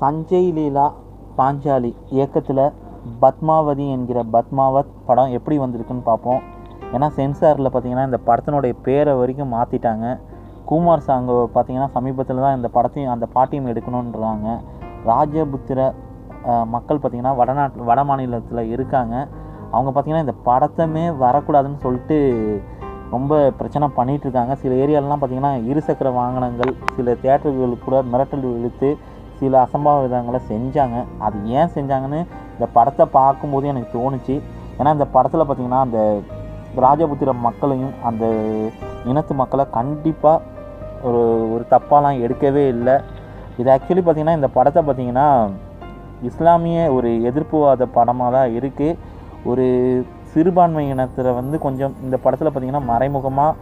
சஞ்சய் லீலா பாஞ்சாலி இயக்கத்தில் பத்மாவதி என்கிற பத்மாவத் படம் எப்படி வந்திருக்குன்னு பார்ப்போம். ஏன்னா சென்சாரில் பார்த்தீங்கன்னா இந்த படத்தினுடைய பேரை வரைக்கும் மாற்றிட்டாங்க குமார் சாங்கு பார்த்தீங்கன்னா சமீபத்தில் தான் இந்த படத்தையும் அந்த பாட்டியும் எடுக்கணுன்றாங்க ராஜபுத்திர மக்கள் பார்த்திங்கன்னா வடநாட் வட மாநிலத்தில் இருக்காங்க. அவங்க பார்த்திங்கன்னா இந்த படத்தமே வரக்கூடாதுன்னு சொல்லிட்டு ரொம்ப பிரச்சனை பண்ணிகிட்ருக்காங்க சில ஏரியாலலாம் பார்த்திங்கன்னா இருசக்கர வாகனங்கள் சில தேட்டர்களுக்கு கூட மிரட்டல் இழுத்து சில அசம்பாவிதங்களை செஞ்சாங்க. அது ஏன் செஞ்சாங்கன்னு இந்த படத்தை பார்க்கும்போது எனக்கு தோணுச்சு. ஏன்னா இந்த படத்தில் பார்த்திங்கன்னா அந்த ராஜபுத்திர மக்களையும் அந்த இனத்து மக்களை கண்டிப்பாக ஒரு ஒரு தப்பாலாம் எடுக்கவே இல்லை. இது ஆக்சுவலி பார்த்திங்கன்னா இந்த படத்தை பார்த்திங்கன்னா இஸ்லாமிய ஒரு எதிர்ப்புவாத படமாக தான் இருக்குது ஒரு சிறுபான்மை இனத்தில் வந்து கொஞ்சம் இந்த படத்தில் பார்த்திங்கன்னா மறைமுகமாக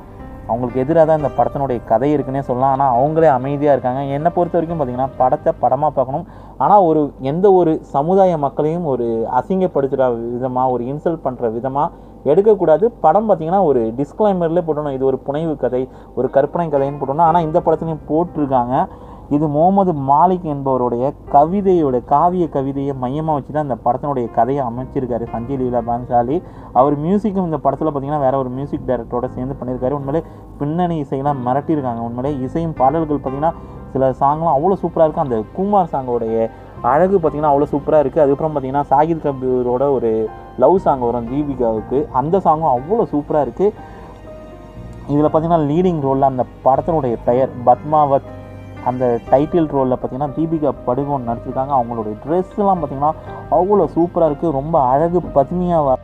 அவங்களுக்கு எதிராக தான் இந்த படத்தினுடைய கதை இருக்குன்னே சொல்லலாம். ஆனால் அவங்களே அமைதியாக இருக்காங்க. என்னை பொறுத்த வரைக்கும் பார்த்திங்கன்னா படத்தை படமாக பார்க்கணும். ஆனால் ஒரு எந்த ஒரு சமுதாய மக்களையும் ஒரு அசிங்கப்படுத்துகிற விதமாக ஒரு இன்சல்ட் பண்ணுற விதமாக எடுக்கக்கூடாது. படம் பார்த்திங்கன்னா ஒரு டிஸ்க்ளைமர்லேயே போட்டணும் இது ஒரு புனைவு கதை ஒரு கற்பனை கதைன்னு போட்டோம்னா ஆனால் இந்த படத்துலையும் போட்டிருக்காங்க. இது முகமது மாலிக் என்பவருடைய கவிதையோட காவிய கவிதையை மையமாக வச்சு தான் இந்த படத்தினுடைய கதையை அமைச்சிருக்காரு. சஞ்சய் லீலா பான்சாலி. அவர் மியூசிக்கும் இந்த படத்தில் பார்த்தீங்கன்னா வேற ஒரு மியூசிக் டைரக்டரோட சேர்ந்து பண்ணியிருக்காரு. உண்மையிலே பின்னணி இசையெல்லாம் மிரட்டியிருக்காங்க. உண்மையிலே இசையும் பாடல்கள் பார்த்திங்கன்னா சில சாங்லாம் அவ்வளோ சூப்பராக இருக்கும் அந்த குமார் சாங்கோடைய அழகு பார்த்தீங்கன்னா அவ்வளோ சூப்பராக இருக்குது அதுக்கப்புறம் பார்த்திங்கன்னா சாகித் கபூரோட ஒரு லவ் சாங் வரும் தீபிகாவுக்கு. அந்த சாங்கும் அவ்வளோ சூப்பராக இருக்குது இதில் பார்த்தீங்கன்னா லீடிங் ரோலில் அந்த படத்தினுடைய பெயர் பத்மாவத். அந்த டைட்டில் ரோலில் பார்த்தீங்கன்னா தீபிகா படுகோன் நடிச்சிருக்காங்க. அவங்களுடைய ட்ரெஸ்லாம் பார்த்தீங்கன்னா அவ்வளோ சூப்பராக இருக்குது ரொம்ப அழகு பதுமையாக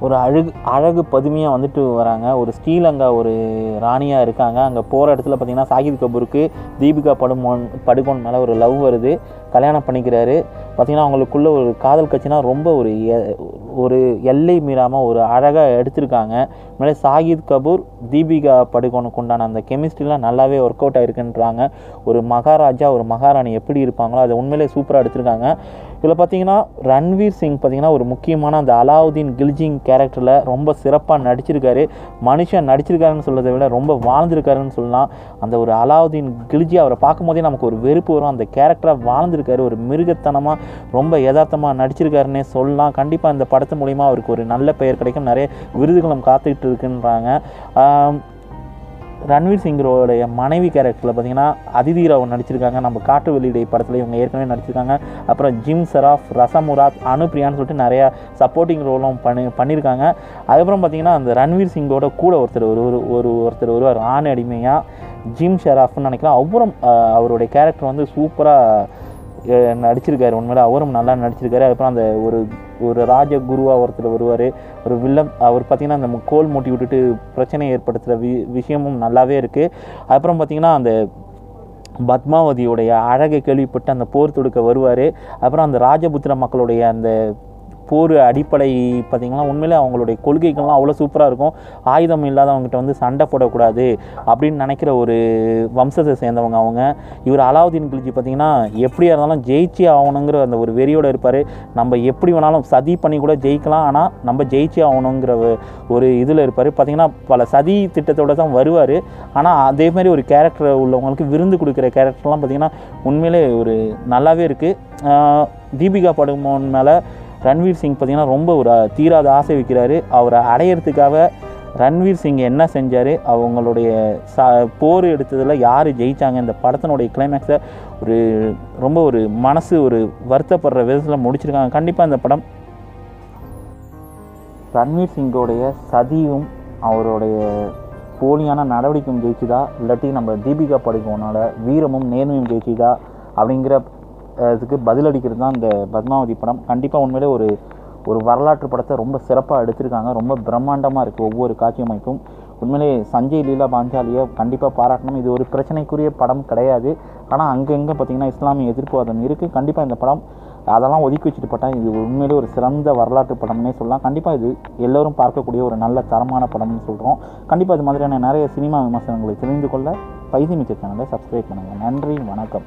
ஒரு அழகு அழகு பதுமையாக வந்துட்டு வராங்க. ஒரு ஸ்ரீலங்கா ஒரு ராணியாக இருக்காங்க. அங்கே போகிற இடத்துல பார்த்தீங்கன்னா சாகித் கபூருக்கு தீபிகா படுமோன் படுகோன் மேலே ஒரு லவ் வருது. கல்யாணம் பண்ணிக்கிறாரு. பார்த்திங்கன்னா அவங்களுக்குள்ள ஒரு காதல் கட்சினா ரொம்ப ஒரு எ- ஒரு எல்லை மீறாமல் ஒரு அழகாக எடுத்திருக்காங்க. மேலே சாகித் கபூர் தீபிகா படுகோனுக்கு உண்டான அந்த கெமிஸ்ட்ரிலாம் நல்லாவே ஒர்க் அவுட் ஆகிருக்குன்றாங்க ஒரு மகாராஜா ஒரு மகாராணி எப்படி இருப்பாங்களோ அதை உண்மையிலே சூப்பராக எடுத்திருக்காங்க. இதில் பார்த்தீங்கன்னா ரன்வீர் சிங் பார்த்தீங்கன்னா ஒரு முக்கியமான அந்த அலாவுதீன் கில்ஜிங் கேரக்டரில் ரொம்ப சிறப்பாக நடிச்சிருக்காரு. மனுஷன் நடிச்சிருக்காருன்னு சொல்கிறத விட ரொம்ப வாழ்ந்திருக்காருன்னு சொல்லலாம். அந்த ஒரு அலாவுதீன் கில்ஜி அவரை பார்க்கும்போதே நமக்கு ஒரு வெறுப்பு வரும். அந்த கேரக்டராக வாழ்ந்திருக்காரு. ஒரு மிருகத்தனமாக ரொம்ப யதார்த்தமாக நடிச்சிருக்காருன்னே சொல்லலாம். கண்டிப்பாக இந்த படத்து மூலிமா அவருக்கு ஒரு நல்ல பெயர் கிடைக்கும். நிறைய விருதுகளும் காத்துக்கிட்டு இருக்குன்றாங்க. ரன்வீர் சிங்கரோடைய மனைவி கேரக்டரில் பார்த்தீங்கன்னா அதிதி ராவ் நடிச்சிருக்காங்க. நம்ம காட்டு வெளியிடை படத்தில் இவங்க ஏற்கனவே நடிச்சிருக்காங்க. அப்புறம் ஜிம் சராஃப் ரசமுராத் அனுப்ரியான்னு சொல்லிட்டு நிறையா சப்போர்ட்டிங் ரோலும் பண்ணி பண்ணியிருக்காங்க அதுக்கப்புறம் பார்த்தீங்கன்னா அந்த ரன்வீர் சிங்கோட கூட ஒருத்தர் ஒரு ஒரு ஒரு ஒருத்தர் வருவார். ஆண் அடிமையாக ஜிம் ஷெராஃப்னு நினைக்கலாம் அவரும் அவருடைய கேரக்டர் வந்து சூப்பராக நடிச்சிருக்காரு. உண்மையில அவரும் நல்லா நடிச்சிருக்காரு. அதுக்கப்புறம் அந்த ஒரு ஒரு ராஜ குருவாக ஒருத்தர் வருவார். ஒரு வில்லம் அவர் பார்த்திங்கன்னா அந்த கோல் மூட்டி விட்டுட்டு பிரச்சனை ஏற்படுத்துகிற வி விஷயமும் நல்லாவே இருக்குது அப்புறம் பார்த்திங்கன்னா அந்த பத்மாவதியுடைய அழகை கேள்விப்பட்டு அந்த போர் தொடுக்க வருவார். அப்புறம் அந்த ராஜபுத்திர மக்களுடைய அந்த போர் அடிப்படை பார்த்திங்கன்னா உண்மையிலே அவங்களுடைய கொள்கைகள்லாம் அவ்வளோ சூப்பராக இருக்கும். ஆயுதம் இல்லாதவங்ககிட்ட வந்து சண்டை போடக்கூடாது அப்படின்னு நினைக்கிற ஒரு வம்சத்தை சேர்ந்தவங்க அவங்க. இவர் அலாவுதீன் கில்ஜி பார்த்திங்கன்னா எப்படியா இருந்தாலும் ஜெயிச்சே ஆகணுங்கிற அந்த ஒரு வெறியோடு இருப்பார். நம்ம எப்படி வேணாலும் சதி பண்ணி கூட ஜெயிக்கலாம் ஆனால் நம்ம ஜெயிச்சே ஆகணுங்கிற ஒரு இதில் இருப்பார். பார்த்திங்கன்னா பல சதி திட்டத்தோடு தான் வருவார். ஆனால் அதே மாதிரி ஒரு கேரக்டர் உள்ளவங்களுக்கு விருந்து கொடுக்குற கேரக்டர்லாம் பார்த்திங்கன்னா உண்மையிலே ஒரு நல்லாவே இருக்குது தீபிகா படுமோன் மேலே ரன்வீர் சிங் பார்த்திங்கன்னா ரொம்ப ஒரு தீராத ஆசை வைக்கிறாரு. அவரை அடையிறதுக்காக ரன்வீர் சிங் என்ன செஞ்சார் அவங்களுடைய ச போர் எடுத்ததில் யார் ஜெயிச்சாங்க இந்த படத்தினுடைய கிளைமேக்ஸை ஒரு ரொம்ப ஒரு மனசு ஒரு வருத்தப்படுற விதத்தில் முடிச்சிருக்காங்க. கண்டிப்பாக இந்த படம் ரன்வீர் சிங்கோடைய சதியும் அவருடைய போலியான நடவடிக்கையும் ஜெயிச்சுதா? இல்லாட்டி நம்ம தீபிகா படுகோனால வீரமும் நேர்மையும் ஜெயிச்சுதா? அப்படிங்கிற அதுக்கு இதுக்கு பதிலளிக்கிறது தான் இந்த பத்மாவதி படம். கண்டிப்பாக உண்மையிலே ஒரு ஒரு வரலாற்று படத்தை ரொம்ப சிறப்பாக எடுத்திருக்காங்க. ரொம்ப பிரம்மாண்டமாக இருக்குது ஒவ்வொரு காட்சி அமைப்பும். உண்மையிலே சஞ்சய் லீலா பாஞ்சாலியை கண்டிப்பாக பாராட்டணும். இது ஒரு பிரச்சனைக்குரிய படம் கிடையாது. ஆனால் அங்கங்கே பார்த்திங்கன்னா இஸ்லாமிய எதிர்ப்புவாதம் இருக்குது கண்டிப்பாக இந்த படம் அதெல்லாம் ஒதுக்கி வச்சுட்டு பட்டால் இது உண்மையிலே ஒரு சிறந்த வரலாற்று படம்னே சொல்லலாம். கண்டிப்பாக இது எல்லோரும் பார்க்கக்கூடிய ஒரு நல்ல தரமான படம்னு சொல்கிறோம் கண்டிப்பாக இது மாதிரியான நிறைய சினிமா விமர்சனங்களை தெரிந்து கொள்ள பைசி மிச்ச சேனலை சப்ஸ்கிரைப் பண்ணுங்கள் நன்றி வணக்கம்.